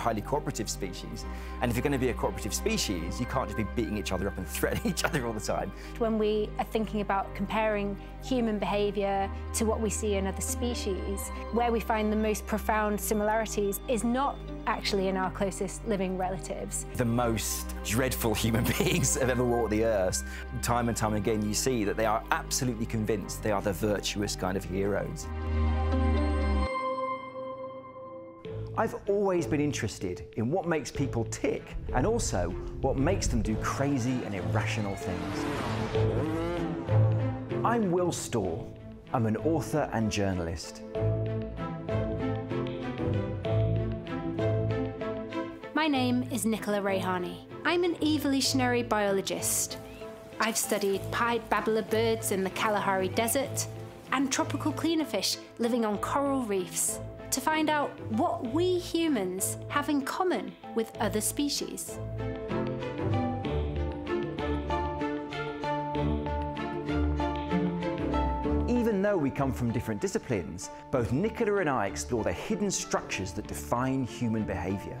highly cooperative species. And if you're going to be a cooperative species, you can't just be beating each other up and threatening each other all the time. When we are thinking about comparing human behaviour to what we see in other species, where we find the most profound similarities is not actually in our closest living relatives. The most dreadful human beings that have ever walked the earth. Time and time again, you see that they are absolutely convinced they are the virtuous kind of heroes. I've always been interested in what makes people tick and also what makes them do crazy and irrational things. I'm Will Storr. I'm an author and journalist. My name is Nicola Raihani. I'm an evolutionary biologist. I've studied pied babbler birds in the Kalahari Desert and tropical cleanerfish living on coral reefs to find out what we humans have in common with other species. Even though we come from different disciplines, both Nicola and I explore the hidden structures that define human behaviour.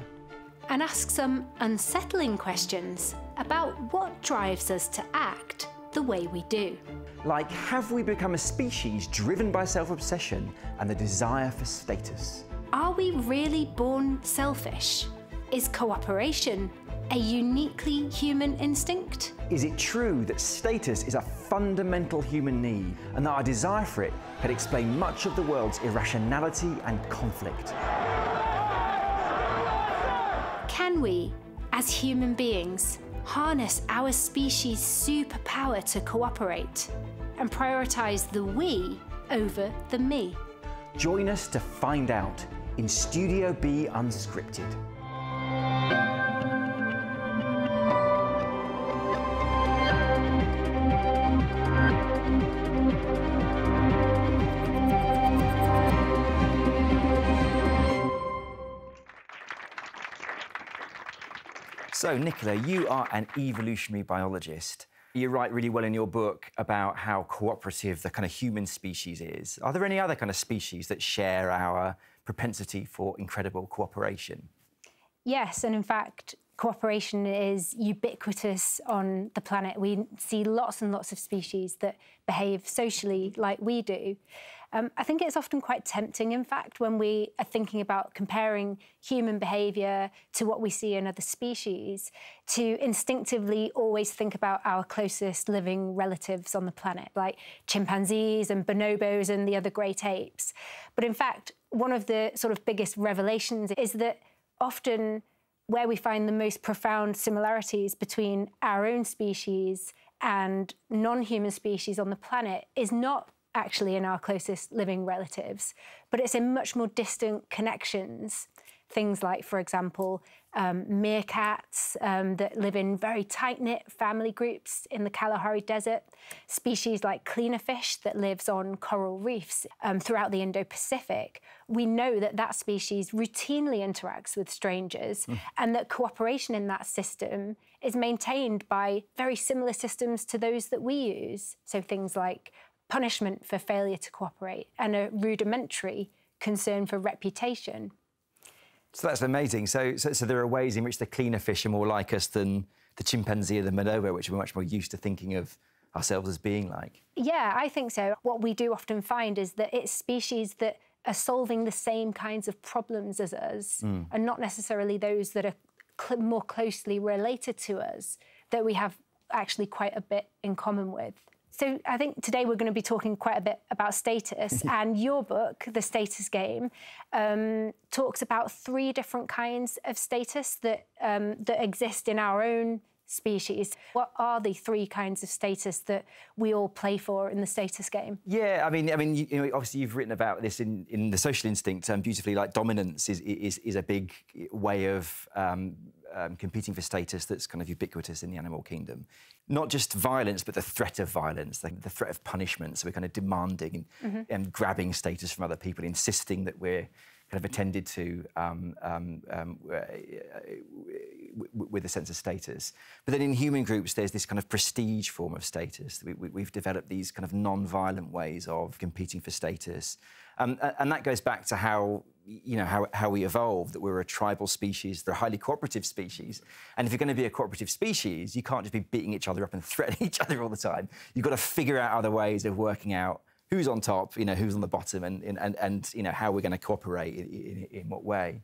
And ask some unsettling questions about what drives us to act the way we do. Like, have we become a species driven by self obsession and the desire for status? Are we really born selfish? Is cooperation a uniquely human instinct? Is it true that status is a fundamental human need and that our desire for it could explain much of the world's irrationality and conflict? Can we, as human beings, harness our species' superpower to cooperate and prioritise the we over the me? Join us to find out in Studio B Unscripted. So, Nicola, you are an evolutionary biologist. You write really well in your book about how cooperative the kind of human species is. Are there any other kind of species that share our propensity for incredible cooperation? Yes, and in fact, cooperation is ubiquitous on the planet. We see lots and lots of species that behave socially like we do. Um, I think it's often quite tempting, in fact, when we are thinking about comparing human behaviour to what we see in other species, to instinctively always think about our closest living relatives on the planet, like chimpanzees and bonobos and the other great apes. But in fact, one of the sort of biggest revelations is that often where we find the most profound similarities between our own species and non human species on the planet is not actually in our closest living relatives, but it's in much more distant connections. Things like, for example, um, meerkats um, that live in very tight knit family groups in the Kalahari Desert, species like cleanerfish that lives on coral reefs um, throughout the Indo Pacific. We know that that species routinely interacts with strangers mm. and that cooperation in that system is maintained by very similar systems to those that we use. So things like punishment for failure to cooperate and a rudimentary concern for reputation. So that's amazing. So, so, so, there are ways in which the cleaner fish are more like us than the chimpanzee or the bonobo, which we're much more used to thinking of ourselves as being like. Yeah, I think so. What we do often find is that it's species that are solving the same kinds of problems as us, mm. and not necessarily those that are cl more closely related to us that we have actually quite a bit in common with. So I think today we're going to be talking quite a bit about status, and your book, The Status Game, um, talks about three different kinds of status that um, that exist in our own species. What are the three kinds of status that we all play for in the status game? Yeah, I mean, I mean, you, you know, obviously you've written about this in, in the social instinct um, beautifully. Like dominance is is is a big way of um, um, competing for status that's kind of ubiquitous in the animal kingdom. Not just violence, but the threat of violence, the, the threat of punishment. So we're kind of demanding and, mm-hmm. and, grabbing status from other people, insisting that we're kind of attended to um, um, um with a sense of status. But then in human groups, there's this kind of prestige form of status. We, have developed these kind of non-violent ways of competing for status. Um, and that goes back to how you know, how, how we evolved, that we're a tribal species, they're a highly cooperative species. And if you're going to be a cooperative species, you can't just be beating each other up and threatening each other all the time. You've got to figure out other ways of working out who's on top, you know, who's on the bottom, and, and, and you know, how we're going to cooperate in, in, in what way.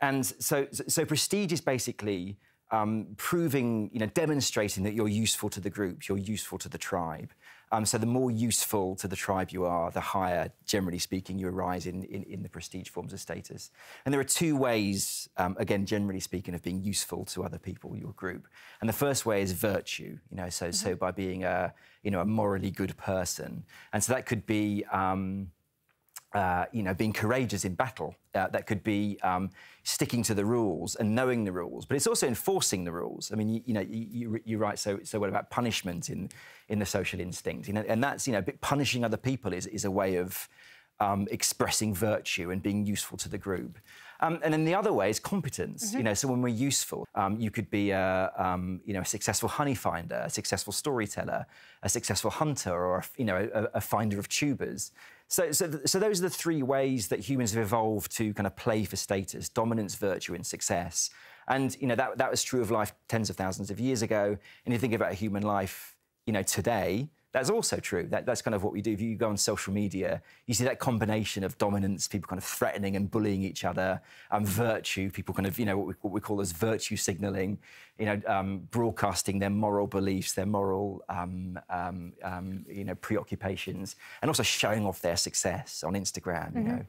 And so, so prestige is basically um, proving, you know, demonstrating that you're useful to the group, you're useful to the tribe. Um, so the more useful to the tribe you are, the higher, generally speaking, you arise in, in, in the prestige forms of status. And there are two ways, um, again, generally speaking, of being useful to other people, your group. And the first way is virtue, you know, so, mm -hmm. so by being a, you know, a morally good person. And so that could be, um, uh, you know, being courageous in battle. Uh, that could be um, sticking to the rules and knowing the rules, but it's also enforcing the rules. I mean, you, you know, you, you, write so so what about punishment in in the social instinct? You know, and that's you know, punishing other people is is a way of um, expressing virtue and being useful to the group. Um, and then the other way is competence. Mm -hmm. You know, so when we're useful, um, you could be a, um, you know, a successful honey finder, a successful storyteller, a successful hunter, or a, you know, a, a finder of tubers. So, so, so those are the three ways that humans have evolved to kind of play for status: dominance, virtue, and success. And you know that that was true of life tens of thousands of years ago. And you think about a human life, you know, today that's also true. That, that's kind of what we do. If you go on social media, you see that combination of dominance, people kind of threatening and bullying each other, and virtue, people kind of, you know, what we, what we call as virtue signaling, you know, um, broadcasting their moral beliefs, their moral, um, um, um you know, preoccupations, and also showing off their success on Instagram, you mm -hmm. know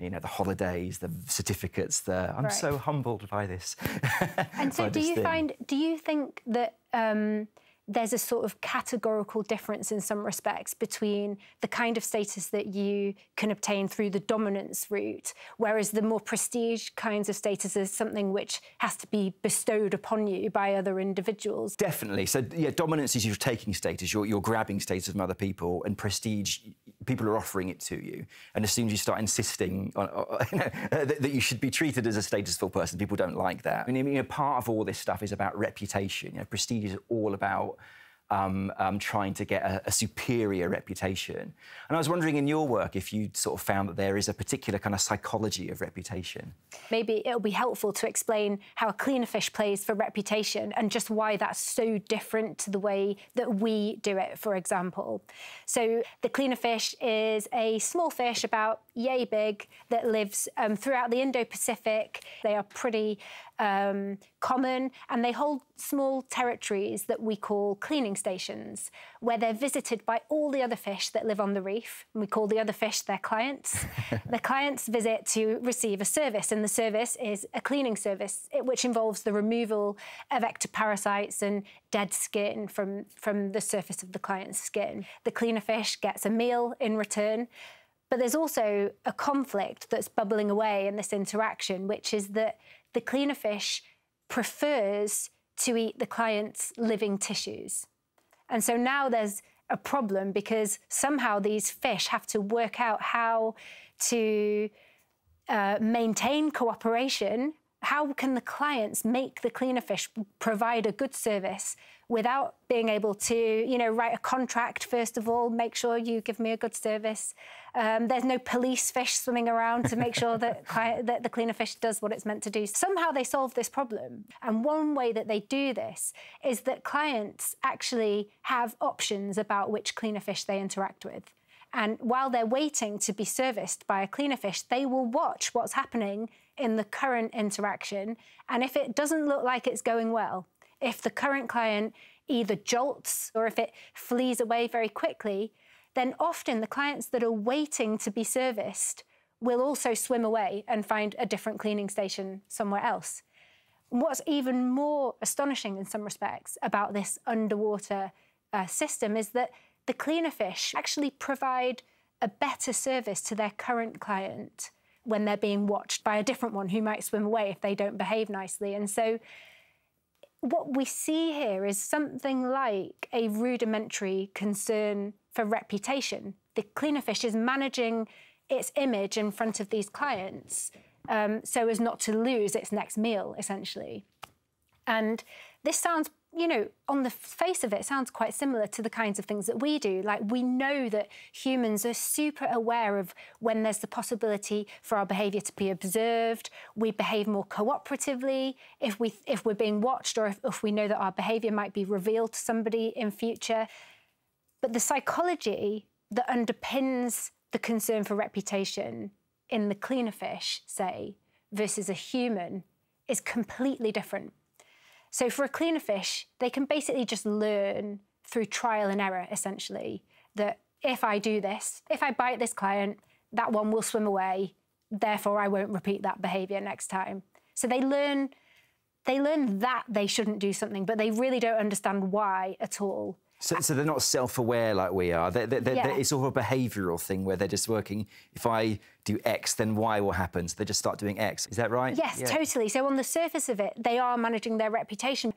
you know, the holidays, the certificates, the I'm right. so humbled by this. and so do you thing. find do you think that um, there's a sort of categorical difference in some respects between the kind of status that you can obtain through the dominance route, whereas the more prestige kinds of status is something which has to be bestowed upon you by other individuals. Definitely. So, yeah, dominance is you're taking status, you're, you're grabbing status from other people, and prestige, people are offering it to you. And as soon as you start insisting on, you know, uh, that, that, you should be treated as a statusful person, people don't like that. I mean, you know, part of all this stuff is about reputation. You know, prestige is all about um, um, trying to get a, a, superior reputation. And I was wondering in your work if you sort of found that there is a particular kind of psychology of reputation. Maybe it'll be helpful to explain how a cleaner fish plays for reputation and just why that's so different to the way that we do it, for example. So the cleaner fish is a small fish about yay big that lives um, throughout the Indo-Pacific. They are pretty um, common, and they hold small territories that we call cleaning stations, where they're visited by all the other fish that live on the reef. And we call the other fish their clients. the clients visit to receive a service, and the service is a cleaning service, which involves the removal of ectoparasites and dead skin from, from the surface of the client's skin. The cleaner fish gets a meal in return. But there's also a conflict that's bubbling away in this interaction, which is that the cleaner fish prefers to eat the client's living tissues. And so now there's a problem because somehow these fish have to work out how to uh, maintain cooperation how can the clients make the cleaner fish provide a good service without being able to, you know, write a contract first of all, make sure you give me a good service. Um, there's no police fish swimming around to make sure that, that the cleaner fish does what it's meant to do. Somehow they solve this problem. And one way that they do this is that clients actually have options about which cleaner fish they interact with. And while they're waiting to be serviced by a cleaner fish, they will watch what's happening in the current interaction. And if it doesn't look like it's going well, if the current client either jolts or if it flees away very quickly, then often the clients that are waiting to be serviced will also swim away and find a different cleaning station somewhere else. What's even more astonishing in some respects about this underwater uh, system is that the cleaner fish actually provide a better service to their current client when they're being watched by a different one who might swim away if they don't behave nicely. And so what we see here is something like a rudimentary concern for reputation. The cleaner fish is managing its image in front of these clients um, so as not to lose its next meal, essentially. And this sounds you know, on the face of it, it, sounds quite similar to the kinds of things that we do. Like, we know that humans are super aware of when there's the possibility for our behaviour to be observed. We behave more cooperatively if, we, if we're being watched or if, if we know that our behaviour might be revealed to somebody in future. But the psychology that underpins the concern for reputation in the cleaner fish, say, versus a human is completely different. So for a cleaner fish, they can basically just learn through trial and error, essentially, that if I do this, if I bite this client, that one will swim away, therefore I won't repeat that behavior next time. So they learn they learn that they shouldn't do something, but they really don't understand why at all. So, so they're not self-aware like we are. They're, they're, Yeah. it's sort of a behavioural thing where they're just working. If I do X, then Y will happen. So they just start doing X. Is that right? Yes, Yeah. totally. So on the surface of it, they are managing their reputation.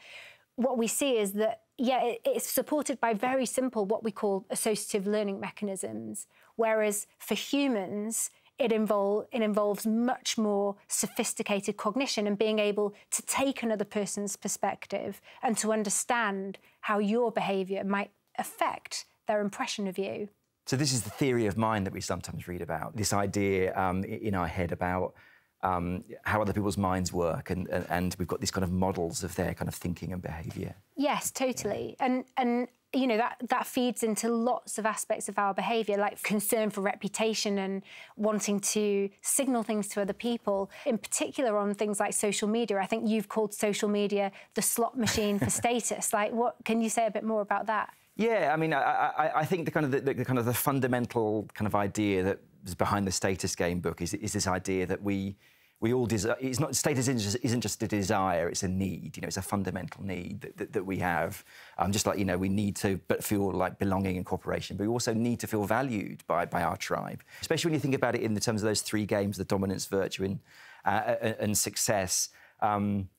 What we see is that, yeah, it, it's supported by very simple, what we call associative learning mechanisms. Whereas for humans, it, invol- it involves much more sophisticated cognition and being able to take another person's perspective and to understand how your behaviour might affect their impression of you. So this is the theory of mind that we sometimes read about. This idea um, in our head about um, how other people's minds work, and, and, and we've got these kind of models of their kind of thinking and behaviour. Yes, totally. And and you know that that feeds into lots of aspects of our behavior like concern for reputation and wanting to signal things to other people. In particular on things like social media i think you've called social media the slot machine for status. Like what can you say a bit more about that? Yeah, I mean, I, I, I think the kind of the, the kind of the fundamental kind of idea that is behind the status game book is, is this idea that we we all desire. It's not status isn't just, isn't just a desire; it's a need. You know, it's a fundamental need that, that, that we have. Um, just like you know, we need to but feel like belonging and cooperation, but we also need to feel valued by by our tribe. Especially when you think about it in the terms of those three games: the dominance, virtue, and uh, and success. Um,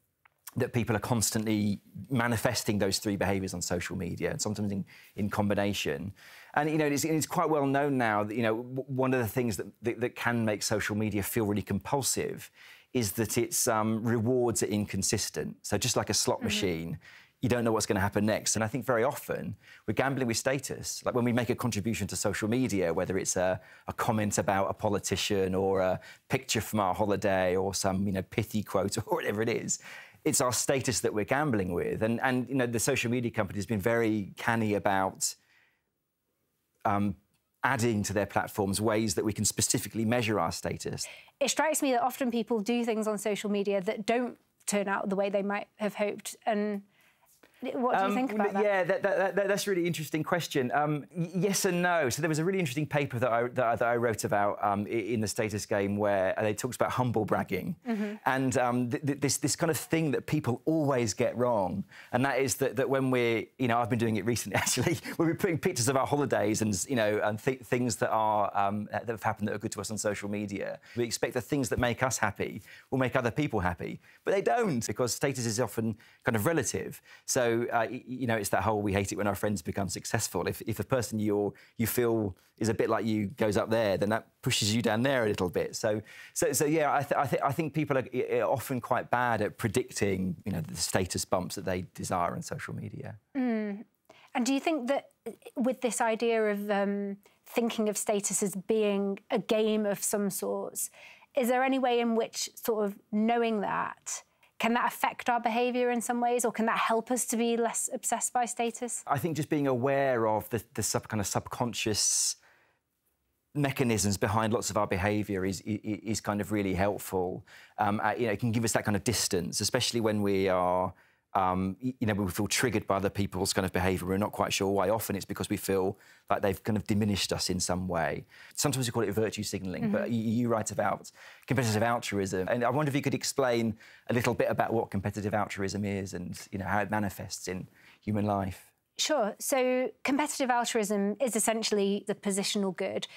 that people are constantly manifesting those three behaviours on social media, and sometimes in, in combination. And you know, it's, it's quite well known now that you know one of the things that, that, that can make social media feel really compulsive is that its um, rewards are inconsistent. So just like a slot machine. You don't know what's going to happen next. And I think very often we're gambling with status. Like when we make a contribution to social media, whether it's a, a comment about a politician or a picture from our holiday or some you know, pithy quote or whatever it is, it's our status that we're gambling with. And, and you know, the social media company has been very canny about um, adding to their platforms ways that we can specifically measure our status. it strikes me that often people do things on social media that don't turn out the way they might have hoped and what do you think about that Um, Yeah, that, that, that, that's a really interesting question. Um, yes and no. So there was a really interesting paper that I, that, I- that I wrote about um, in the status game where they talked about humble bragging Mm-hmm. and um, th- th- this, this kind of thing that people always get wrong. And that is that, that when we're, you know, I've been doing it recently actually, when we're putting pictures of our holidays and, you know, and th- things that are, um, that have happened that are good to us on social media, we expect the things that make us happy will make other people happy. But they don't because status is often kind of relative. So, uh, you know, it's that whole we hate it when our friends become successful. If, if a person you you feel is a bit like you goes up there, then that pushes you down there a little bit. So, so, so yeah, I, th- I, th- I think people are, often quite bad at predicting, you know, the status bumps that they desire on social media. And do you think that with this idea of um, thinking of status as being a game of some sorts, is there any way in which sort of knowing that can that affect our behaviour in some ways, or can that help us to be less obsessed by status? I think just being aware of the, the sub, kind of subconscious mechanisms behind lots of our behaviour is, is is kind of really helpful. Um, uh, you know, it can give us that kind of distance, especially when we are. Um, you know, we feel triggered by other people's kind of behaviour. We're not quite sure why. Often it's because we feel like they've kind of diminished us in some way. Sometimes we call it virtue signalling, but you, you write about competitive altruism, and I wonder if you could explain a little bit about what competitive altruism is and you know how it manifests in human life. Sure. So competitive altruism is essentially the positional good.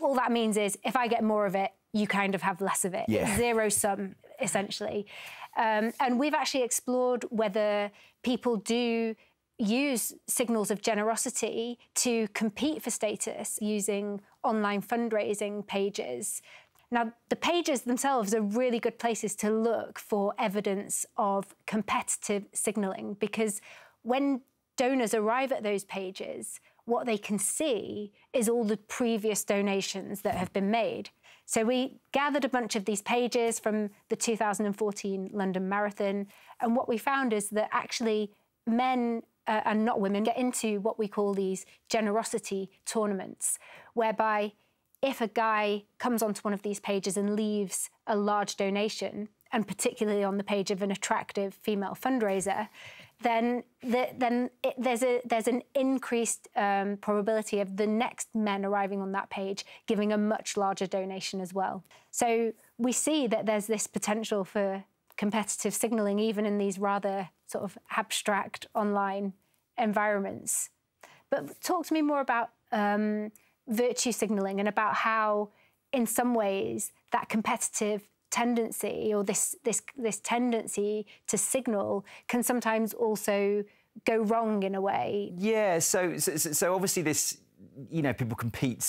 All that means is if I get more of it, you kind of have less of it. Yeah. It's zero sum, essentially. Um, and we've actually explored whether people do use signals of generosity to compete for status using online fundraising pages. Now, the pages themselves are really good places to look for evidence of competitive signalling because when donors arrive at those pages, what they can see is all the previous donations that have been made. So we gathered a bunch of these pages from the 2014 London Marathon, and what we found is that actually men uh, and not women get into what we call these generosity tournaments, whereby if a guy comes onto one of these pages and leaves a large donation, and particularly on the page of an attractive female fundraiser, then the, then it, there's a there's an increased um, probability of the next men arriving on that page giving a much larger donation as well. So we see that there's this potential for competitive signalling even in these rather sort of abstract online environments. But talk to me more about um, virtue signalling and about how, in some ways, that competitive tendency or this this this tendency to signal can sometimes also go wrong in a way. Yeah. So so, so obviously this you know people compete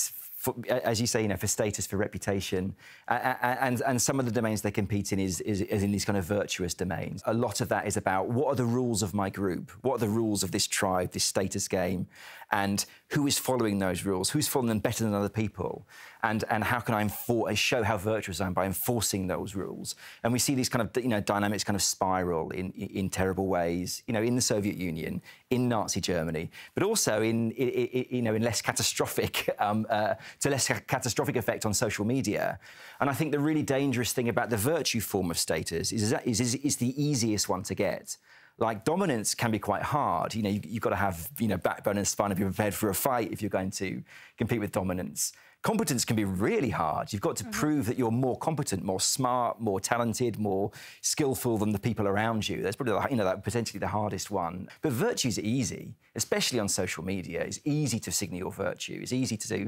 for, as you say, you know, for status, for reputation, and and some of the domains they compete in is, is, is in these kind of virtuous domains. A lot of that is about what are the rules of my group, what are the rules of this tribe, this status game, and who is following those rules, who's following them better than other people, and and how can I enforce, show how virtuous I am by enforcing those rules. And we see these kind of you know dynamics kind of spiral in in terrible ways, you know, in the Soviet Union, in Nazi Germany, but also in, in you know in less catastrophic um, uh, to less catastrophic effect on social media. And I think the really dangerous thing about the virtue form of status is, is, is, is the easiest one to get like dominance can be quite hard. You know, you, have got to have you know backbone and spine to be prepared for a fight if you're going to compete with dominance competence can be really hard. You've got to mm -hmm. prove that you're more competent, more smart, more talented, more skillful than the people around you. That's probably you know that potentially the hardest one. But virtue's easy, especially on social media. It's easy to signal your virtue. It's easy to do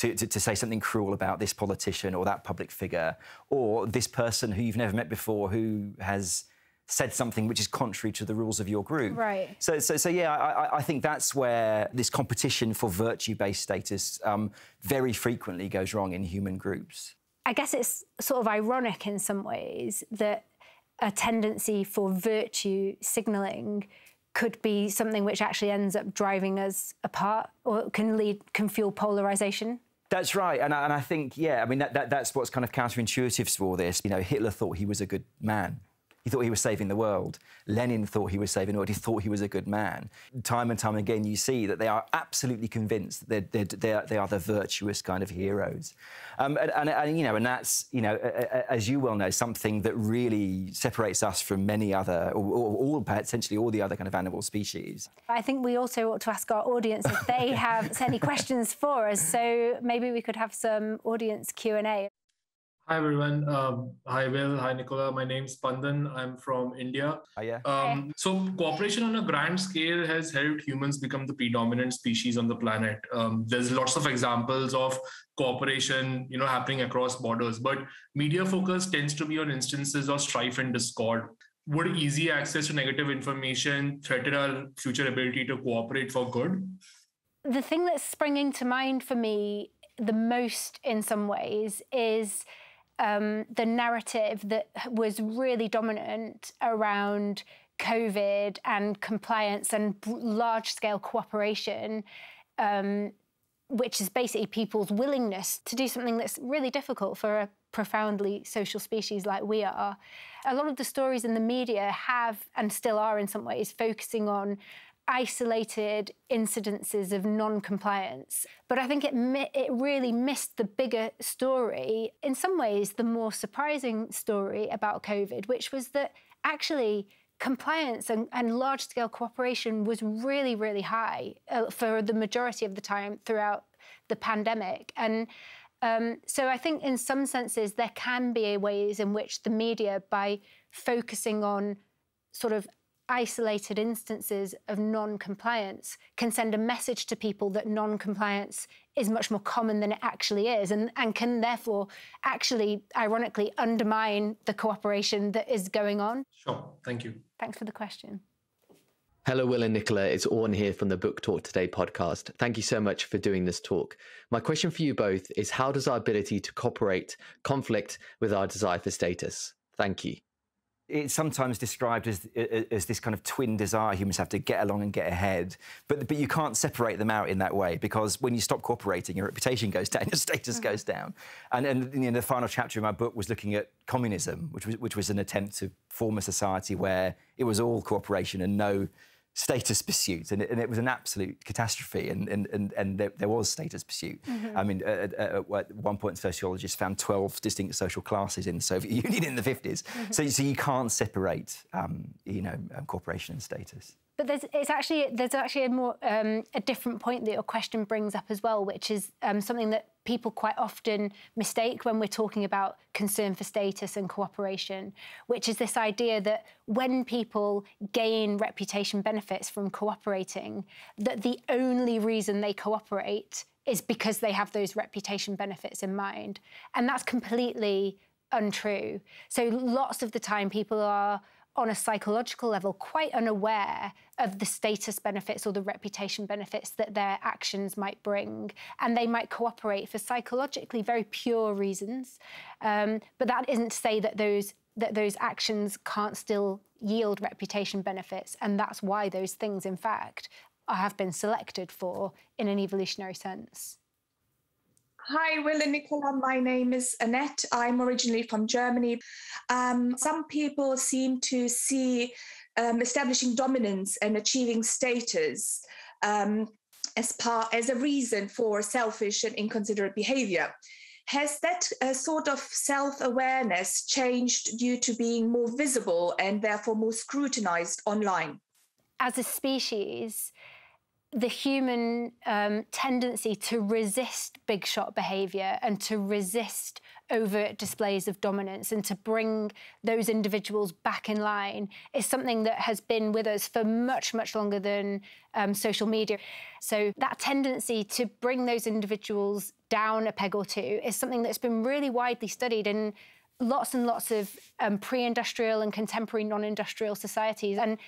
to, to, to say something cruel about this politician or that public figure or this person who you've never met before who has said something which is contrary to the rules of your group. Right. So, so, so yeah, I, I think that's where this competition for virtue-based status um, very frequently goes wrong in human groups. I guess it's sort of ironic in some ways that a tendency for virtue signalling could be something which actually ends up driving us apart or can lead can fuel polarization that's right, and I, and I think yeah, I mean that, that, that's what's kind of counterintuitive to all this. You know, Hitler thought he was a good man. He thought he was saving the world. Lenin thought he was saving the world. He thought he was a good man. Time and time again, you see that they are absolutely convinced that they're, they're, they are the virtuous kind of heroes. Um, and, and, and, you know, and that's, you know, as you well know, something that really separates us from many other, or, or all, potentially all the other kind of animal species. I think we also ought to ask our audience if they have any questions for us. So maybe we could have some audience Q&A. Hi everyone. Um, hi Will. Hi Nicola. My name's Pandan. I'm from India. Oh, yeah. Um, so cooperation on a grand scale has helped humans become the predominant species on the planet. Um, there's lots of examples of cooperation, you know, happening across borders, but media focus tends to be on instances of strife and discord. Would easy access to negative information threaten our future ability to cooperate for good? The thing that's springing to mind for me the most in some ways is um, the narrative that was really dominant around COVID and compliance and large scale cooperation, um, which is basically people's willingness to do something that's really difficult for a profoundly social species like we are. A lot of the stories in the media have and still are in some ways focusing on isolated incidences of non-compliance. But I think it, it really missed the bigger story, in some ways the more surprising story about COVID, which was that actually compliance and, and large-scale cooperation was really, really high uh, for the majority of the time throughout the pandemic. And um, so I think in some senses there can be ways in which the media, by focusing on sort of isolated instances of non-compliance can send a message to people that non-compliance is much more common than it actually is and, and can therefore actually ironically undermine the cooperation that is going on. Sure, thank you. Thanks for the question. Hello, Will and Nicola. It's Orn here from the Book Talk Today podcast. Thank you so much for doing this talk. My question for you both is how does our ability to cooperate conflict with our desire for status? Thank you. It's sometimes described as, as this kind of twin desire humans have to get along and get ahead. But, but you can't separate them out in that way because when you stop cooperating, your reputation goes down, your status mm-hmm. goes down. And, and you know, the final chapter of my book was looking at communism, which was, which was an attempt to form a society where it was all cooperation and no status pursuit, and it, and it, was an absolute catastrophe. And, and, and, and there, there was status pursuit. Mm-hmm. I mean, at, at, one point, sociologists found 12 distinct social classes in the Soviet Union in the 50s. Mm-hmm. So, so you can't separate, um, you know, um, corporation and status. But there's it's actually there's actually a more um, a different point that your question brings up as well, which is um, something that people quite often mistake when we're talking about concern for status and cooperation, which is this idea that when people gain reputation benefits from cooperating, that the only reason they cooperate is because they have those reputation benefits in mind, and that's completely untrue. So lots of the time people are on a psychological level quite unaware of the status benefits or the reputation benefits that their actions might bring. And they might cooperate for psychologically very pure reasons. Um, but that isn't to say that those that those actions can't still yield reputation benefits. And that's why those things, in fact, have been selected for in an evolutionary sense. Hi, Will and Nicola. My name is Annette. I'm originally from Germany. Um, some people seem to see um, establishing dominance and achieving status um, as part as a reason for selfish and inconsiderate behavior. Has that uh, sort of self awareness changed due to being more visible and therefore more scrutinized online? As a species, the human um, tendency to resist big shot behavior and to resist overt displays of dominance and to bring those individuals back in line is something that has been with us for much, much longer than um, social media. So, that tendency to bring those individuals down a peg or two is something that's been really widely studied in lots and lots of um, pre industrial and contemporary non industrial societies. And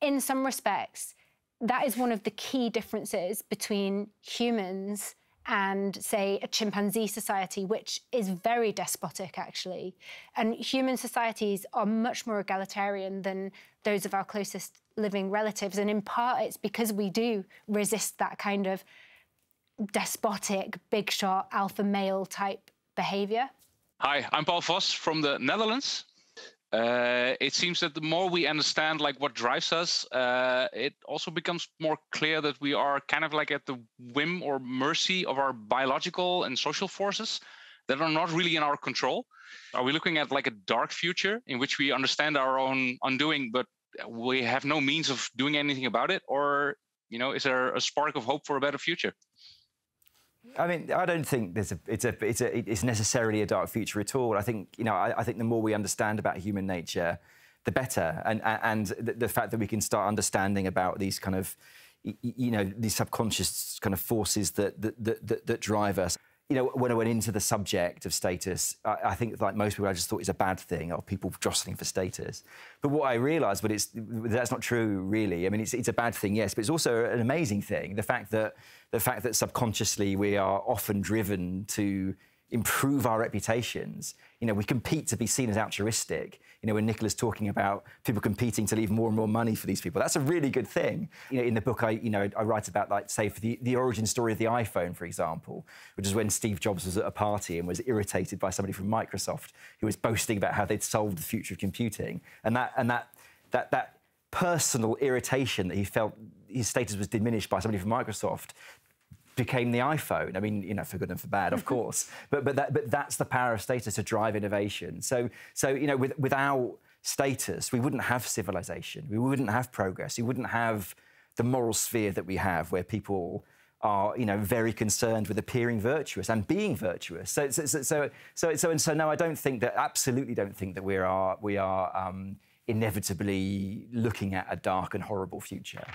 in some respects, that is one of the key differences between humans and, say, a chimpanzee society, which is very despotic, actually. And human societies are much more egalitarian than those of our closest living relatives. And in part, it's because we do resist that kind of despotic, big shot, alpha male type behavior. Hi, I'm Paul Vos from the Netherlands. Uh, it seems that the more we understand like what drives us, uh, it also becomes more clear that we are kind of like at the whim or mercy of our biological and social forces that are not really in our control. Are we looking at like a dark future in which we understand our own undoing, but we have no means of doing anything about it, or you know, is there a spark of hope for a better future? I mean, I don't think there's a, it's, a, it's, a, it's necessarily a dark future at all. I think, you know, I, I think the more we understand about human nature, the better. And, and the, the fact that we can start understanding about these kind of, you know, these subconscious kind of forces that, that, that, that drive us you know, when I went into the subject of status, I, I, think, like most people, I just thought it's a bad thing of people jostling for status. But what I realised, but it's that's not true, really. I mean, it's, it's a bad thing, yes, but it's also an amazing thing. The fact that the fact that subconsciously we are often driven to improve our reputations. You know, we compete to be seen as altruistic. You know, when Nicola's talking about people competing to leave more and more money for these people, that's a really good thing. You know, in the book, I, you know, I write about, like, say, for the, the origin story of the iPhone, for example, which is when Steve Jobs was at a party and was irritated by somebody from Microsoft who was boasting about how they'd solved the future of computing. And that, and that, that, that personal irritation that he felt his status was diminished by somebody from Microsoft became the iPhone. I mean, you know, for good and for bad, of course. But but that, but that's the power of status to drive innovation. So so you know, with, without status, we wouldn't have civilization. We wouldn't have progress. We wouldn't have the moral sphere that we have, where people are you know very concerned with appearing virtuous and being virtuous. So so so so so, so and so. No, I don't think that. Absolutely, don't think that we are we are um, inevitably looking at a dark and horrible future.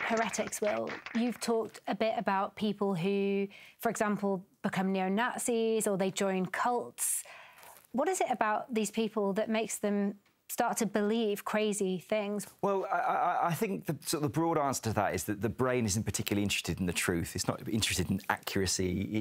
Heretics, Will, you've talked a bit about people who, for example, become neo Nazis or they join cults. What is it about these people that makes them start to believe crazy things? Well, I, I, think the sort of the broad answer to that is that the brain isn't particularly interested in the truth. It's not interested in accuracy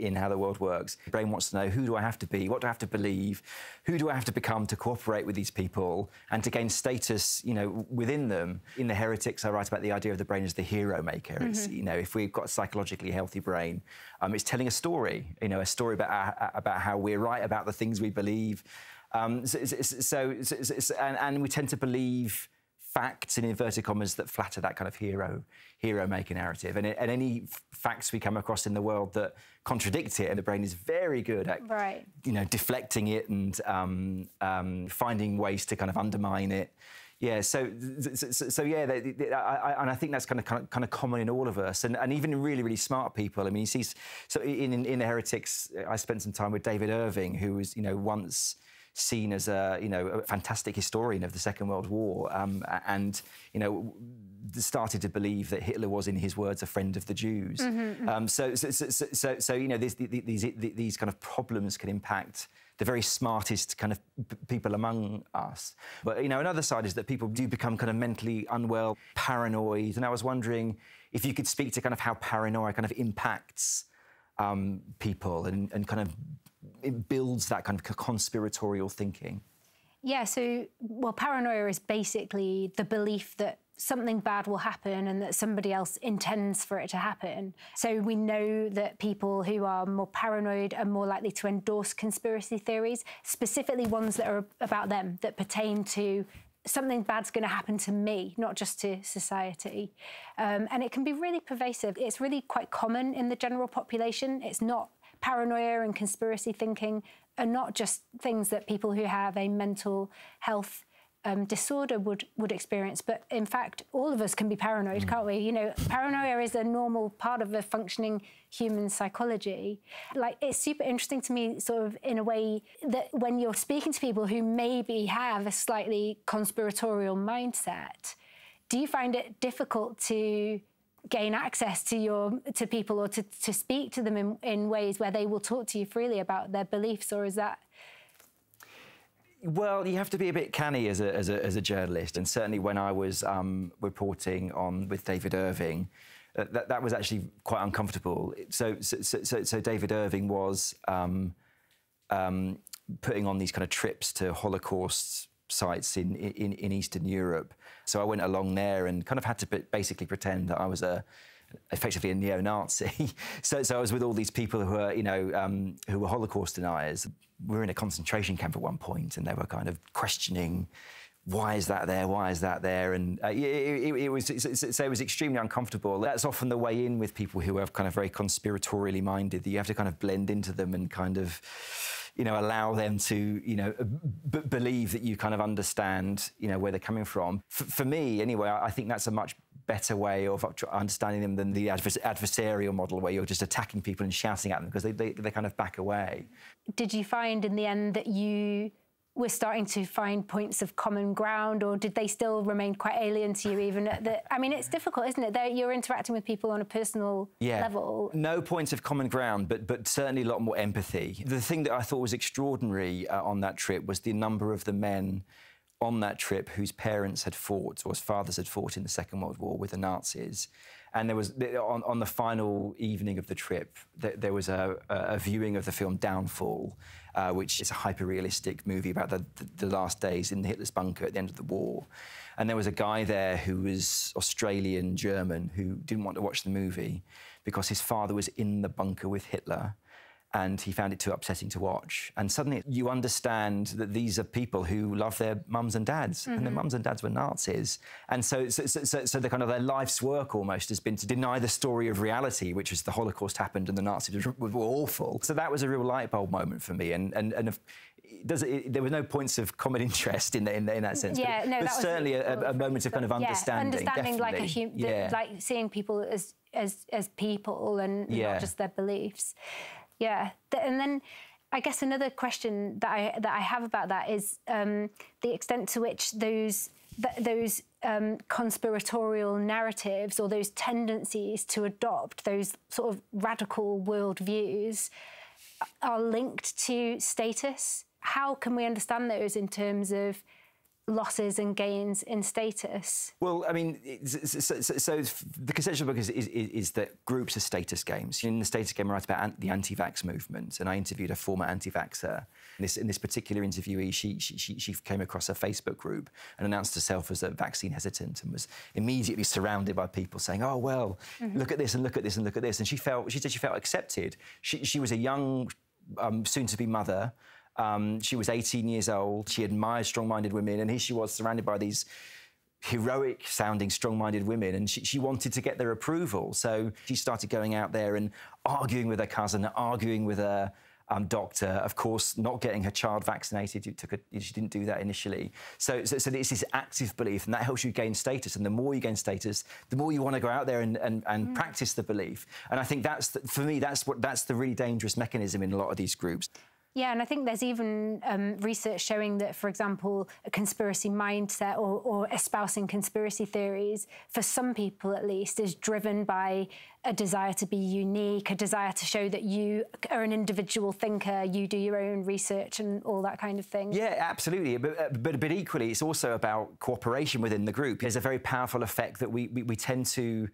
in how the world works. The brain wants to know who do I have to be, what do I have to believe, who do I have to become to cooperate with these people and to gain status, you know, within them. In the Heretics, I write about the idea of the brain as the hero maker. Mm-hmm. It's, you know, if we've got a psychologically healthy brain, um, it's telling a story. You know, a story about our, about how we're right about the things we believe. Um, so, so, so and, and, we tend to believe facts in inverted commas that flatter that kind of hero hero maker narrative. And, and any facts we come across in the world that contradict it, and the brain is very good at right. you know deflecting it and um, um, finding ways to kind of undermine it. Yeah, so so, so yeah, they, they, I, I, and I think that's kind of, kind of kind of common in all of us, and, and even really really smart people. I mean, you see, so in, in, in the Heretics, I spent some time with David Irving, who was you know once seen as a you know a fantastic historian of the Second World War, um, and you know started to believe that Hitler was, in his words, a friend of the Jews. Mm-hmm. mm-hmm. Um, so, so, so, so, so, you know these, these these kind of problems can impact the very smartest kind of people among us. But you know, another side is that people do become kind of mentally unwell, paranoid, and I was wondering if you could speak to kind of how paranoia kind of impacts um, people and, and kind of it builds that kind of conspiratorial thinking? Yeah, so, well, paranoia is basically the belief that something bad will happen and that somebody else intends for it to happen. So we know that people who are more paranoid are more likely to endorse conspiracy theories, specifically ones that are about them, that pertain to something bad's going to happen to me, not just to society. Um, and it can be really pervasive. It's really quite common in the general population. It's not paranoia and conspiracy thinking are not just things that people who have a mental health um, disorder would would experience, but in fact, all of us can be paranoid, mm. can't we? You know, paranoia is a normal part of a functioning human psychology. Like, it's super interesting to me, sort of in a way that when you're speaking to people who maybe have a slightly conspiratorial mindset, do you find it difficult to gain access to your to people or to, to speak to them in, in ways where they will talk to you freely about their beliefs or is that well, you have to be a bit canny as a, as a, as a journalist, and certainly when I was um, reporting on with David Irving, uh, that, that was actually quite uncomfortable. So, so, so, so David Irving was um, um, putting on these kind of trips to Holocaust sites in, in, in Eastern Europe. So I went along there and kind of had to basically pretend that I was a effectively a neo-Nazi. so, so I was with all these people who were, you know, um, who were Holocaust deniers. We were in a concentration camp at one point, and they were kind of questioning. Why is that there? Why is that there? And uh, it, it, it, was so it was extremely uncomfortable. That's often the way in with people who are kind of very conspiratorially minded. That you have to kind of blend into them and kind of you know, allow them to, you know, believe that you kind of understand, you know, where they're coming from. F- for me, anyway, I think that's a much better way of understanding them than the advers- adversarial model where you're just attacking people and shouting at them because they, they, they kind of back away. Did you find in the end that you were starting to find points of common ground, or did they still remain quite alien to you? Even at the, I mean, it's difficult, isn't it? They're, you're interacting with people on a personal yeah. level. No points of common ground, but but certainly a lot more empathy. The thing that I thought was extraordinary uh, on that trip was the number of the men on that trip whose parents had fought or whose fathers had fought in the Second World War with the Nazis. And there was on, on the final evening of the trip, there was a, a viewing of the film Downfall, uh, which is a hyper-realistic movie about the, the, the last days in the Hitler's bunker at the end of the war. And there was a guy there who was Australian German who didn't want to watch the movie because his father was in the bunker with Hitler and he found it too upsetting to watch. And suddenly you understand that these are people who love their mums and dads, mm-hmm. and their mums and dads were Nazis. And so, so, so, so, the kind of their life's work almost has been to deny the story of reality, which is the Holocaust happened and the Nazis were, awful. So that was a real light bulb moment for me. And, and, and if, does it, there were no points of common interest in, the, in, the, in that sense. Yeah, but, no, but certainly a, a, moment of kind of understanding. Yeah, understanding definitely. like a hum- yeah. like seeing people as as as people and yeah. not just their beliefs. Yeah, and then I guess another question that I that I have about that is um, the extent to which those th- those um, conspiratorial narratives or those tendencies to adopt those sort of radical worldviews are linked to status. How can we understand those in terms of losses and gains in status? Well, I mean, so, so, so the conceptual book is, is, is, that groups are status games. In the status game, I write about the anti-vax movement, and I interviewed a former anti-vaxxer. In this, in this particular interviewee, she, she, she came across a Facebook group and announced herself as a vaccine hesitant and was immediately surrounded by people saying, oh, well, mm-hmm. look at this and look at this and look at this. And she felt, she said she felt accepted. She, she was a young, um, soon-to-be mother um, she was 18 years old. She admired strong-minded women, and here she was surrounded by these heroic sounding strong-minded women and she, she, wanted to get their approval. So she started going out there and arguing with her cousin arguing with her um, doctor of course not getting her child vaccinated. It took a, she didn't do that initially. So, so, so it's this active belief and that helps you gain status. And the more you gain status the more you want to go out there and, and, and mm. practice the belief. And i think that's the, for me that's what that's the really dangerous mechanism in a lot of these groups yeah, and I think there's even um, research showing that, for example, a conspiracy mindset or, or, espousing conspiracy theories, for some people at least, is driven by a desire to be unique, a desire to show that you are an individual thinker, you do your own research and all that kind of thing. Yeah, absolutely. But, uh, but, but equally, it's also about cooperation within the group. There's a very powerful effect that we, we, we tend to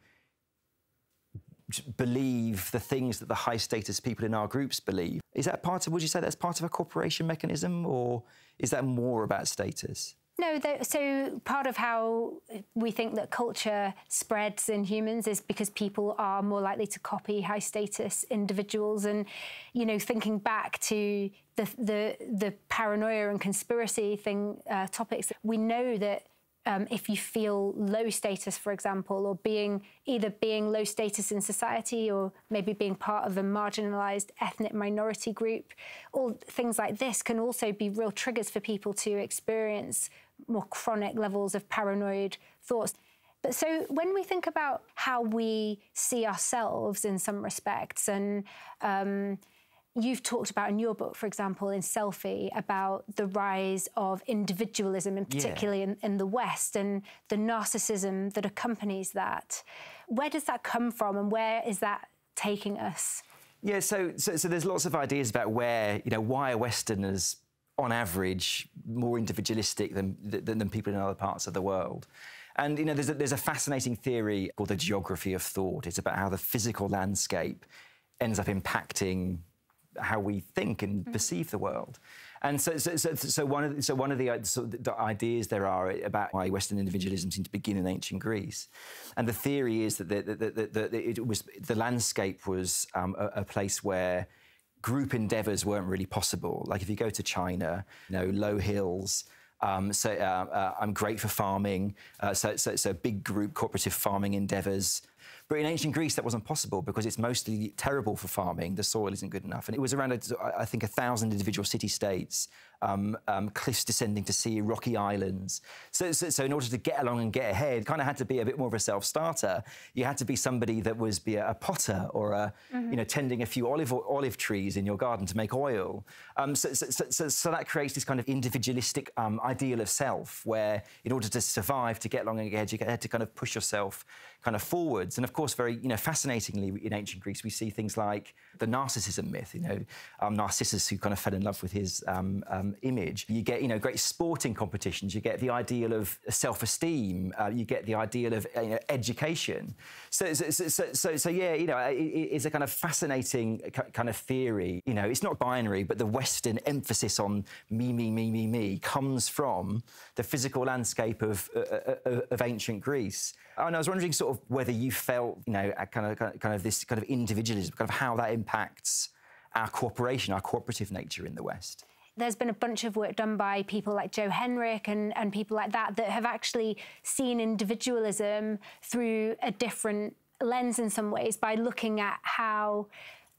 believe the things that the high status people in our groups believe. Is that part of, would you say that's part of a cooperation mechanism or is that more about status? No, so part of how we think that culture spreads in humans is because people are more likely to copy high status individuals. And, you know, thinking back to the, the, the paranoia and conspiracy thing uh, topics, we know that um, if you feel low status, for example, or being either being low status in society or maybe being part of a marginalized ethnic minority group, all things like this can also be real triggers for people to experience more chronic levels of paranoid thoughts. But so when we think about how we see ourselves in some respects and um, You've talked about in your book, for example, in Selfie, about the rise of individualism, and particularly yeah. in, in the West, and the narcissism that accompanies that. Where does that come from, and where is that taking us? Yeah, so, so, so there's lots of ideas about where, you know, why are Westerners, on average, more individualistic than, than, than people in other parts of the world. And you know, there's a, there's a fascinating theory called the geography of thought. It's about how the physical landscape ends up impacting how we think and mm-hmm. perceive the world. And so, so, so, so, one of the, so one of the, so the ideas there are about why Western individualism seemed to begin in ancient Greece, and the theory is that the, the, the, it was the landscape was um, a, a place where group endeavours weren't really possible. Like if you go to China, you know, low hills. Um, so uh, uh, I'm great for farming. Uh, so, so, so big group cooperative farming endeavours. But in ancient Greece, that wasn't possible because it's mostly terrible for farming. The soil isn't good enough. And it was around, I think, a thousand individual city states, um, um, cliffs descending to sea, rocky islands. So, so, so, in order to get along and get ahead, kind of had to be a bit more of a self-starter. You had to be somebody that was be a, a potter or a, mm-hmm. you know, tending a few olive olive trees in your garden to make oil. Um, so, so, so, that creates this kind of individualistic um, ideal of self, where in order to survive, to get along and get ahead, you had to kind of push yourself kind of forwards. And of course, very you know fascinatingly in ancient Greece, we see things like the narcissism myth. You know, um, Narcissus who kind of fell in love with his um, um, image. You get you know great sporting competitions. You get the ideal of self-esteem. Uh, you get the ideal of you know, education. So so, so so, so, yeah, you know, it, it's a kind of fascinating kind of theory. You know, it's not binary, but the Western emphasis on me, me, me, me, me comes from the physical landscape of, uh, uh, uh of ancient Greece. And I was wondering sort of whether you felt, you know, kind of, kind of this kind of individualism, kind of how that impacts our cooperation, our cooperative nature in the West there's been a bunch of work done by people like Joe Henrich and, and people like that that have actually seen individualism through a different lens in some ways by looking at how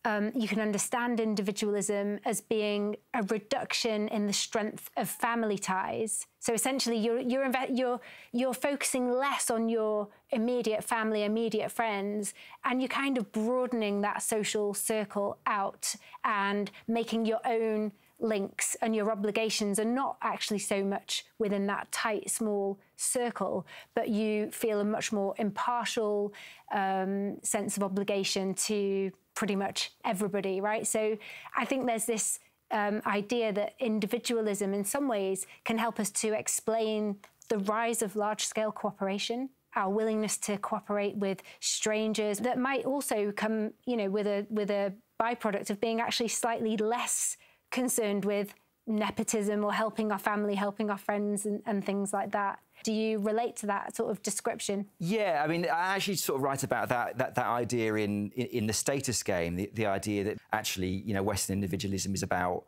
um, you can understand individualism as being a reduction in the strength of family ties. So essentially, you're you're you're you're focusing less on your immediate family, immediate friends, and you're kind of broadening that social circle out and making your own links and your obligations are not actually so much within that tight, small circle, but you feel a much more impartial um, sense of obligation to pretty much everybody, right? So I think there's this um, idea that individualism, in some ways, can help us to explain the rise of large scale cooperation. Our willingness to cooperate with strangers that might also come, you know, with a with a byproduct of being actually slightly less concerned with nepotism or helping our family, helping our friends, and, and things like that. Do you relate to that sort of description? Yeah, I mean, I actually sort of write about that that, that idea in, in, in the status game, the, the idea that actually, you know, Western individualism is about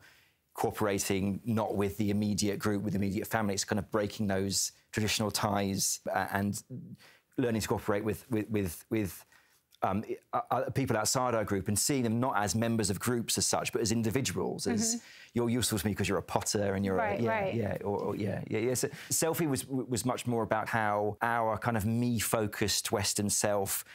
cooperating not with the immediate group, with immediate family. It's kind of breaking those traditional ties uh, and learning to cooperate with with with, with um, uh, people outside our group and seeing them not as members of groups as such, but as individuals. As mm-hmm. you're useful to me because you're a potter and you're right, a, yeah, right. yeah, or, or, yeah, yeah, yeah. So selfie was was much more about how our kind of me-focused Western self.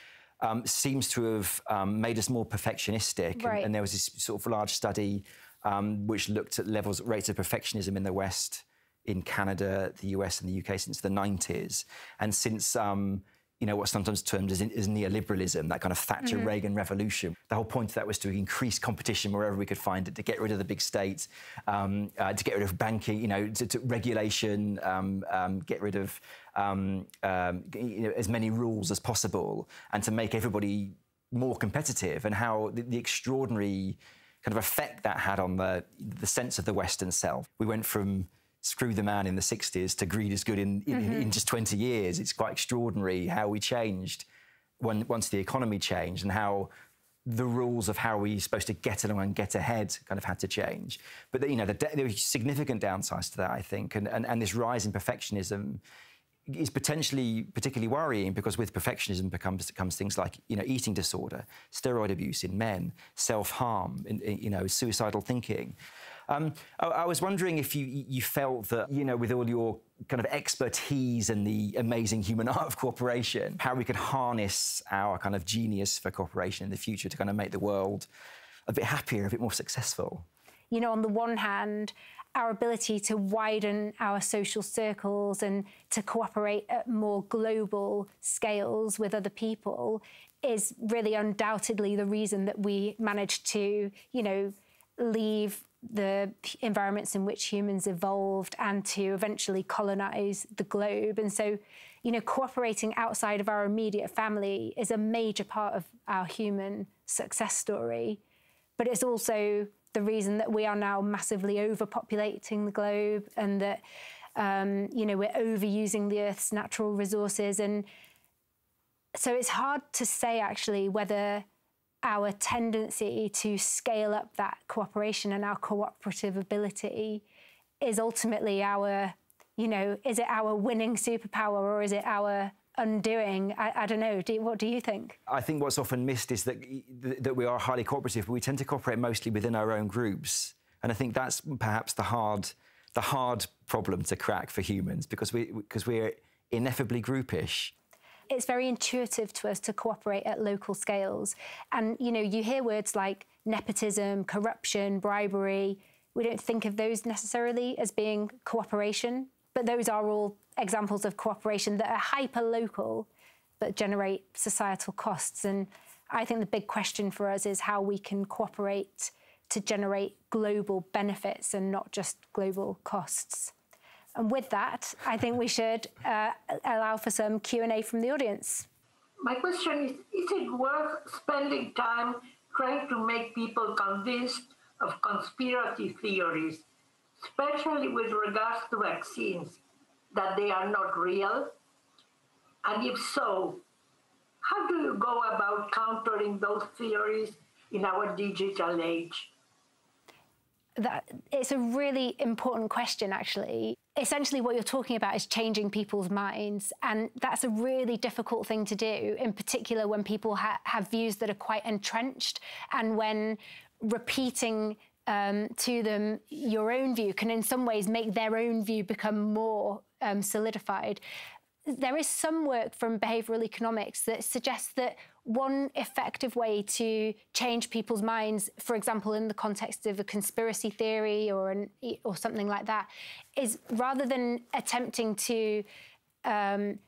Um, seems to have um, made us more perfectionistic, right. and, and, there was this sort of large study um, which looked at levels, rates of perfectionism in the West, in Canada, the US, and the UK since the 90s, and since um, you know, what's sometimes termed as, as neoliberalism, that kind of Thatcher mm-hmm. Reagan revolution. The whole point of that was to increase competition wherever we could find it, to get rid of the big states, um, uh, to get rid of banking, you know, to, to regulation, um, um, get rid of um, um, you know, as many rules as possible, and to make everybody more competitive, and how the, the extraordinary kind of effect that had on the the sense of the Western self. We went from screw the man in the 60s to greed is good in, in, mm-hmm. in just 20 years. It's quite extraordinary how we changed when, once the economy changed and how the rules of how we're supposed to get along and get ahead kind of had to change. But you know, the, there were significant downsides to that, I think, and, and, and this rise in perfectionism is potentially particularly worrying because with perfectionism becomes comes things like you know eating disorder, steroid abuse in men, self harm, you know suicidal thinking. Um, I, I, was wondering if you, you felt that, you know, with all your kind of expertise and the amazing human art of cooperation, how we could harness our kind of genius for cooperation in the future to kind of make the world a bit happier, a bit more successful. You know, on the one hand, our ability to widen our social circles and to cooperate at more global scales with other people is really undoubtedly the reason that we managed to, you know, leave the environments in which humans evolved and to eventually colonize the globe. And so, you know, cooperating outside of our immediate family is a major part of our human success story. But it's also the reason that we are now massively overpopulating the globe and that, um, you know, we're overusing the Earth's natural resources. And so it's hard to say actually whether our tendency to scale up that cooperation and our cooperative ability is ultimately our, you know, is it our winning superpower or is it our undoing? I, I don't know. Do, what do you think? I think what's often missed is that that we are highly cooperative, but we tend to cooperate mostly within our own groups, and I think that's perhaps the hard the hard problem to crack for humans because we because we're ineffably groupish it's very intuitive to us to cooperate at local scales. And, you know, you hear words like nepotism, corruption, bribery. We don't think of those necessarily as being cooperation, but those are all examples of cooperation that are hyper local but generate societal costs. And I think the big question for us is how we can cooperate to generate global benefits and not just global costs. And with that, I think we should uh, allow for some Q&A from the audience. My question is, is it worth spending time trying to make people convinced of conspiracy theories, especially with regards to vaccines, that they are not real? And if so, how do you go about countering those theories in our digital age? That, it's a really important question, actually essentially what you're talking about is changing people's minds and that's a really difficult thing to do in particular when people ha- have views that are quite entrenched and when repeating um, to them your own view can in some ways make their own view become more um, solidified. There is some work from behavioral economics that suggests that one effective way to change people's minds, for example, in the context of a conspiracy theory or an, or something like that, is rather than attempting to um,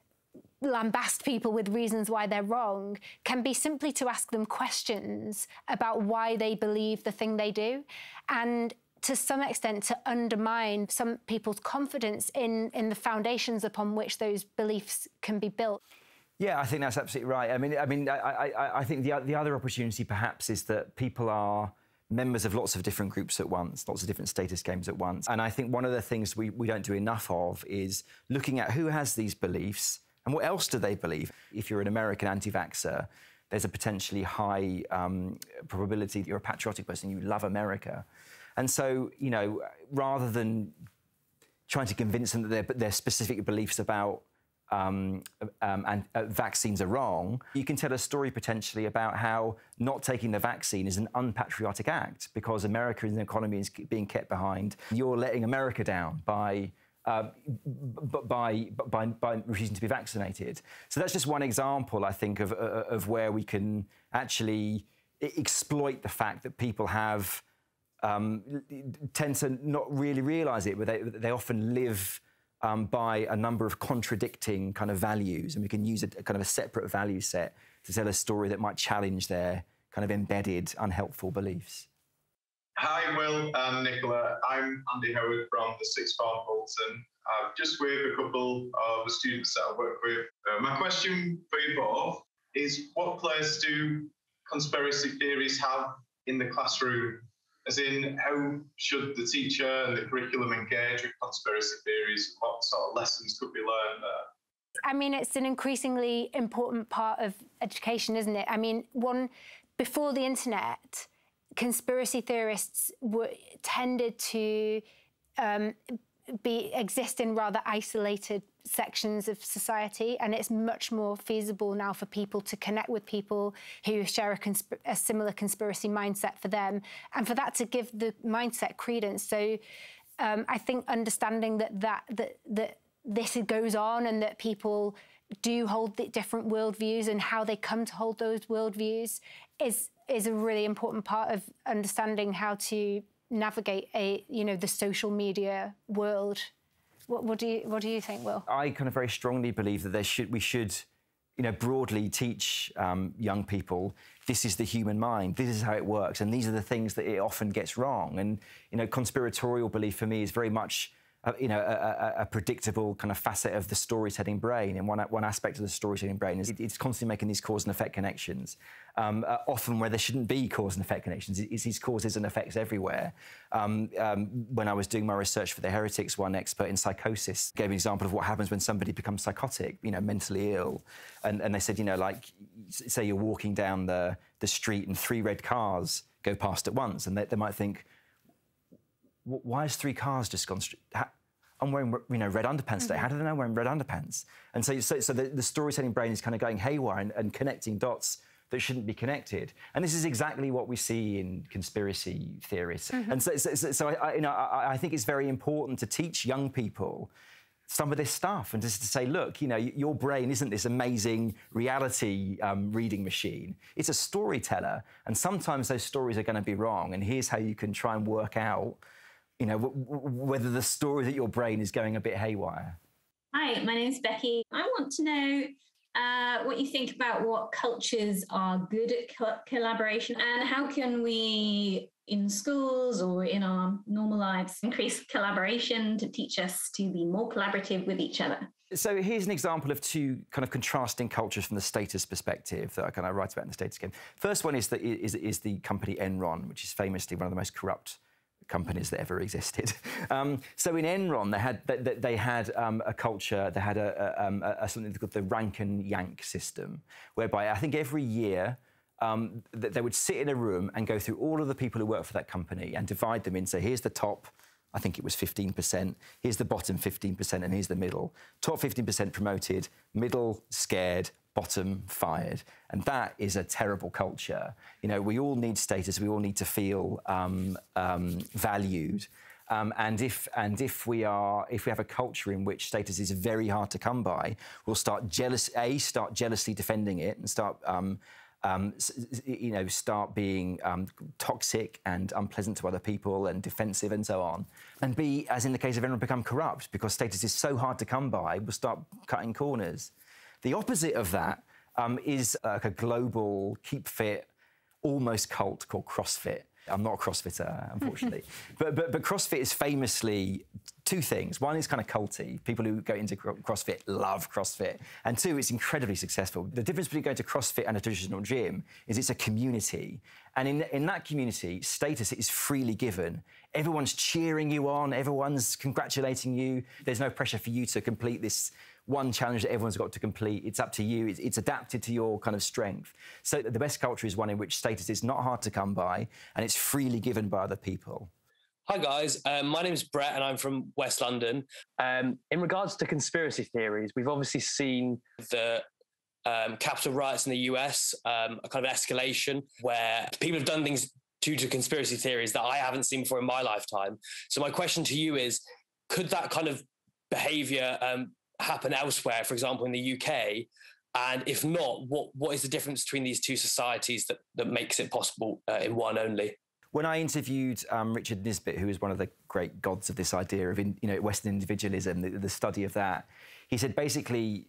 lambast people with reasons why they're wrong, can be simply to ask them questions about why they believe the thing they do, and to some extent to undermine some people's confidence in, in the foundations upon which those beliefs can be built. Yeah, I think that's absolutely right. I mean, I mean, I, I, I think the, the other opportunity perhaps is that people are members of lots of different groups at once, lots of different status games at once. And I think one of the things we, we don't do enough of is looking at who has these beliefs and what else do they believe. If you're an American anti vaxxer, there's a potentially high um, probability that you're a patriotic person, you love America. And so, you know, rather than trying to convince them that their, their specific beliefs about um, um, and uh, vaccines are wrong, you can tell a story potentially about how not taking the vaccine is an unpatriotic act because America economy is being kept behind. You're letting America down by. Uh, by, by, by refusing to be vaccinated. So that's just one example, I think, of, uh, of where we can actually exploit the fact that people have um, tend to not really realise it, but they, they often live um, by a number of contradicting kind of values, and we can use a, a, kind of a separate value set to tell a story that might challenge their kind of embedded unhelpful beliefs. Hi, Will and Nicola. I'm Andy Howard from the Sixth Form Bolton. I've just with a couple of the students that I work with. Uh, my question for you both is what place do conspiracy theories have in the classroom as in how should the teacher and the curriculum engage with conspiracy theories? What sort of lessons could be learned there? I mean, it's an increasingly important part of education, isn't it? I mean, one before the internet, conspiracy theorists were tended to um, be exist in rather isolated sections of society, and it's much more feasible now for people to connect with people who share a, a, similar conspiracy mindset for them, and for that to give the mindset credence. So, um, I think understanding that that that that this goes on and that people do hold different worldviews and how they come to hold those worldviews is is a really important part of understanding how to navigate a you know the social media world. What, what do you what do you think, Will? I kind of very strongly believe that there should we should you know broadly teach um, young people this is the human mind this is how it works and these are the things that it often gets wrong and you know conspiratorial belief for me is very much you know, a, a, a, predictable kind of facet of the storytelling brain. And one, one aspect of the storytelling brain is it, it's constantly making these cause and effect connections, um, uh, often where there shouldn't be cause and effect connections. It, it's these causes and effects everywhere. Um, um, when I was doing my research for the Heretics, one expert in psychosis gave an example of what happens when somebody becomes psychotic, you know, mentally ill. And, and they said, you know, like, say you're walking down the, the street and three red cars go past at once, and they, they might think, why has three cars just gone straight? I'm wearing you know red underpants today. Mm-hmm. How do they know I'm wearing red underpants? And so, so, so the, the, storytelling brain is kind of going haywire and, and, connecting dots that shouldn't be connected. And this is exactly what we see in conspiracy theories. Mm-hmm. And so, so, so I, I, you know, I, I, think it's very important to teach young people some of this stuff and just to say, look, you know, your brain isn't this amazing reality um, reading machine. It's a storyteller, and sometimes those stories are going to be wrong. And here's how you can try and work out you know, w- w- whether the story that your brain is going a bit haywire. Hi, my name is Becky. I want to know uh, what you think about what cultures are good at co- collaboration and how can we in schools or in our normal lives increase collaboration to teach us to be more collaborative with each other so here's an example of two kind of contrasting cultures from the status perspective that I kind of write about in the status game. First one is the, is, is the company Enron, which is famously one of the most corrupt companies that ever existed. Um, so in Enron, they had they, they had um, a culture. They had a, a, um, a, something called the rank and yank system, whereby I think every year. Um, they would sit in a room and go through all of the people who work for that company and divide them into here's the top I think it was 15%. Here's the bottom 15%, and here's the middle. Top 15% promoted, middle scared, bottom fired. And that is a terrible culture. You know, we all need status, we all need to feel um, um, valued. Um, and if and if we are if we have a culture in which status is very hard to come by, we'll start jealous a start jealously defending it and start um, um, you know start being um, toxic and unpleasant to other people and defensive and so on. And b as in the case of Enron become corrupt because status is so hard to come by, we'll start cutting corners. The opposite of that um, is like a global keep fit, almost cult called CrossFit, I'm not a CrossFitter, unfortunately. but, but, but CrossFit is famously two things. One is kind of culty. People who go into CrossFit love CrossFit. And two, it's incredibly successful. The difference between going to CrossFit and a traditional gym is it's a community. And in, in that community, status is freely given. Everyone's cheering you on, everyone's congratulating you. There's no pressure for you to complete this one challenge that everyone's got to complete. It's up to you. It's, it's, adapted to your kind of strength. So the best culture is one in which status is not hard to come by and it's freely given by other people. Hi guys, um, my name is Brett and I'm from West London. Um, in regards to conspiracy theories, we've obviously seen the um, Capitol riots in the US, um, a kind of escalation where people have done things due to conspiracy theories that I haven't seen before in my lifetime. So my question to you is, could that kind of behavior um, happen elsewhere, for example, in the UK? And if not, what what is the difference between these two societies that, that makes it possible uh, in one only? When I interviewed um, Richard Nisbett, who is one of the great gods of this idea of in, you know Western individualism, the, the study of that, he said basically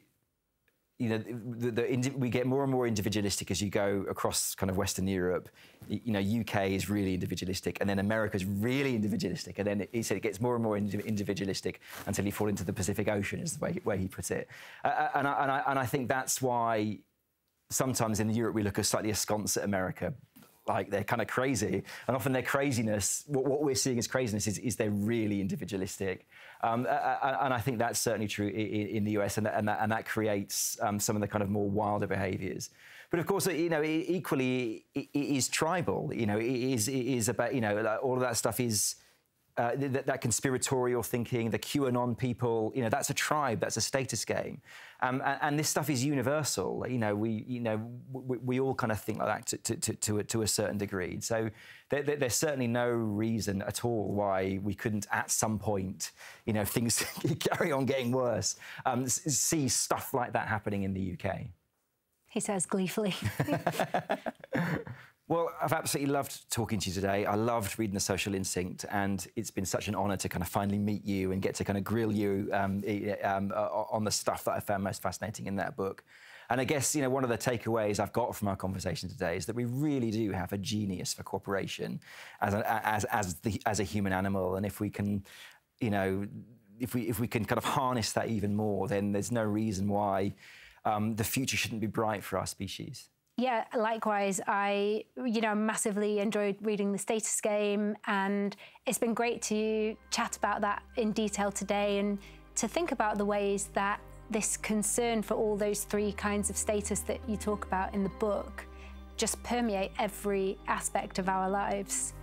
you know, the, the, we get more and more individualistic as you go across kind of Western Europe. You know, UK is really individualistic, and then America is really individualistic, and then he said it gets more and more individualistic until you fall into the Pacific Ocean, is the way, way he puts it. Uh, uh, and, I, and, I, and I think that's why sometimes in Europe we look slightly askance at America like they're kind of crazy. And often their craziness, what, what we're seeing as craziness is, is they're really individualistic. Um, and I think that's certainly true in, the US, and that, and that, and that creates um, some of the kind of more wilder behaviors. But of course, you know, equally, it is tribal. You know, it is, it is about, you know, all of that stuff is uh, that, that, conspiratorial thinking, the QAnon people, you know, that's a tribe, that's a status game, um, and, and, this stuff is universal. You know, we, you know, we, we all kind of think like that to, to, to, a, to a certain degree. So there, there, there's certainly no reason at all why we couldn't, at some point, you know, things carry on getting worse, um, see stuff like that happening in the UK. He says gleefully. Well, I've absolutely loved talking to you today. I loved reading The Social Instinct, and it's been such an honour to kind of finally meet you and get to kind of grill you um, um, on the stuff that I found most fascinating in that book. And I guess, you know, one of the takeaways I've got from our conversation today is that we really do have a genius for cooperation as a, as, as, the, as a human animal. And if we can, you know, if we, if we can kind of harness that even more, then there's no reason why um, the future shouldn't be bright for our species. Yeah, likewise. I, you know, massively enjoyed reading the status game, and it's been great to chat about that in detail today and to think about the ways that this concern for all those three kinds of status that you talk about in the book just permeate every aspect of our lives.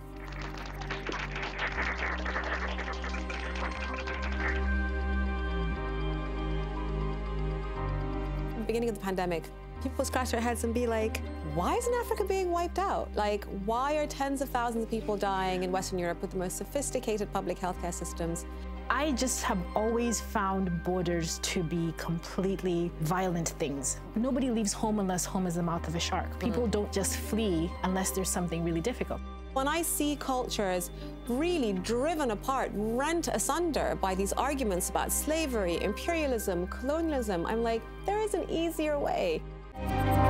beginning of the pandemic, people scratch their heads and be like, why isn't Africa being wiped out? Like, why are tens of thousands of people dying in Western Europe with the most sophisticated public healthcare systems? I just have always found borders to be completely violent things. Nobody leaves home unless home is the mouth of a shark. People mm. don't just flee unless there's something really difficult. When I see cultures really driven apart, rent asunder by these arguments about slavery, imperialism, colonialism, I'm like, there is an easier way. Thank you.